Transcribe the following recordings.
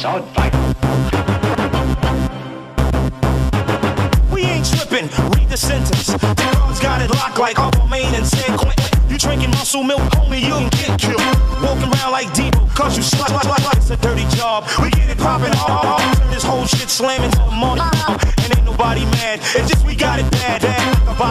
assault fight. We ain't tripping, read the sentence. The guards got it locked like Harper Maine and San Quentin. You drinking muscle milk, homie, you can get killed. Walking around like Debo, cause you slut, slut, slut, It's a dirty job. We get it poppin' off. Turn this whole shit slamming to the morning. And ain't nobody mad. It's just we got it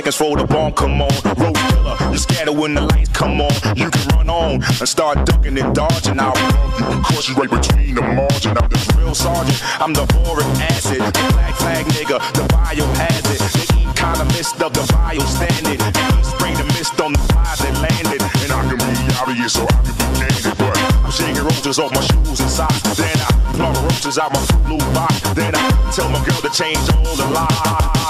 seconds for the bomb, come on. Road killer, you scatter when the lights come on. You can run on and start ducking and dodging. I'll cross you right between the margin. I'm the drill sergeant, I'm the boric acid. The black flag nigga, the biohazard. The E kinda of the bio standard. And spray the mist on the fly that landed. And I can be obvious, so I can be candid. But I'm shaking roaches off my shoes and socks. Then I the roaches out my Loop box. Then I tell my girl to change all the locks.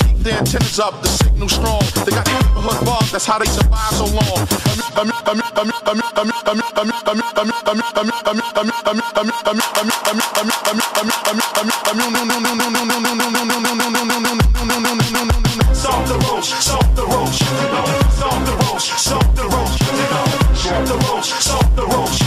their antennas up, the signal strong. They got the neighborhood bars, that's how they survive so long. Salt the roach, salt the roach, salt the roach, salt the roach, salt the roach, salt the roach.